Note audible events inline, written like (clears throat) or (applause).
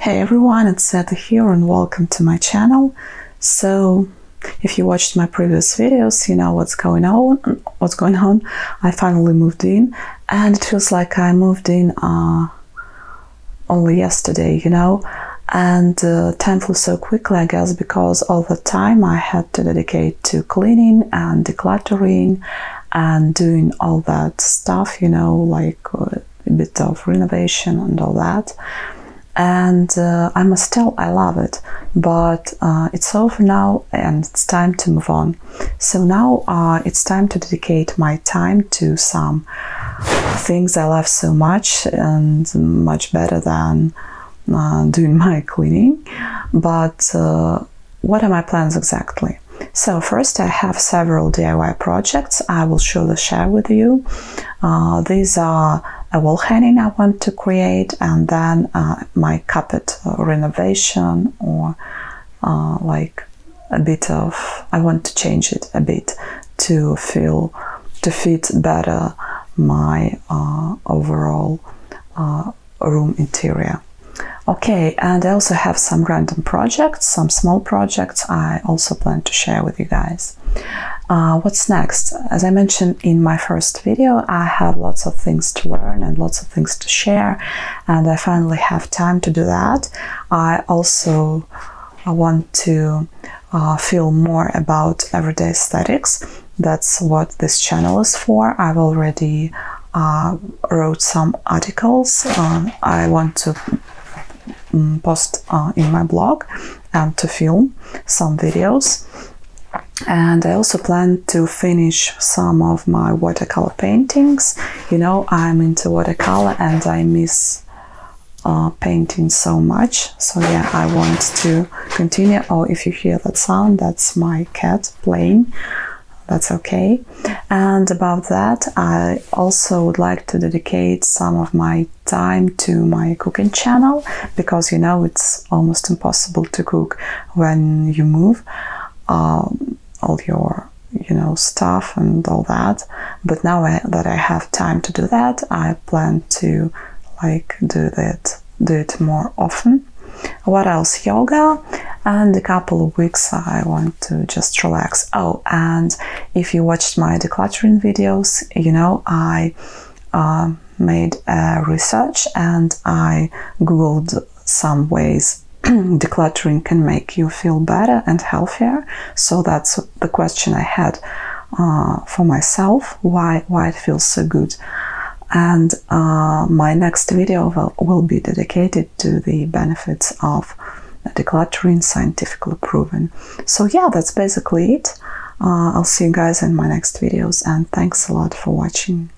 Hey everyone, it's Sveta here and welcome to my channel. So, if you watched my previous videos, you know what's going on. What's going on? I finally moved in, and it feels like I moved in uh, only yesterday. You know, and uh, time flew so quickly. I guess because all the time I had to dedicate to cleaning and decluttering and doing all that stuff. You know, like uh, a bit of renovation and all that and uh, I must tell I love it. But uh, it's over now and it's time to move on. So now uh, it's time to dedicate my time to some things I love so much and much better than uh, doing my (laughs) cleaning. But uh, what are my plans exactly? So first I have several DIY projects I will surely share with you. Uh, these are a wall hanging I want to create and then uh, my carpet renovation or uh, like a bit of I want to change it a bit to feel to fit better my uh, overall uh, room interior. Okay and I also have some random projects some small projects I also plan to share with you guys uh, what's next? As I mentioned in my first video, I have lots of things to learn and lots of things to share, and I finally have time to do that. I also want to uh, feel more about everyday aesthetics. That's what this channel is for. I've already uh, wrote some articles. Um, I want to um, post uh, in my blog and to film some videos and I also plan to finish some of my watercolor paintings. You know, I'm into watercolor and I miss uh, painting so much. So yeah, I want to continue. Oh, if you hear that sound, that's my cat playing. That's okay. And about that, I also would like to dedicate some of my time to my cooking channel because you know it's almost impossible to cook when you move. Um, all your you know stuff and all that. But now I, that i have time to do that i plan to like do that do it more often. What else? Yoga. And a couple of weeks i want to just relax. Oh and if you watched my decluttering videos you know i uh, made a research and i googled some ways (clears throat) decluttering can make you feel better and healthier. So that's the question I had uh, for myself why, why it feels so good. And uh, my next video will, will be dedicated to the benefits of decluttering scientifically proven. So, yeah, that's basically it. Uh, I'll see you guys in my next videos, and thanks a lot for watching.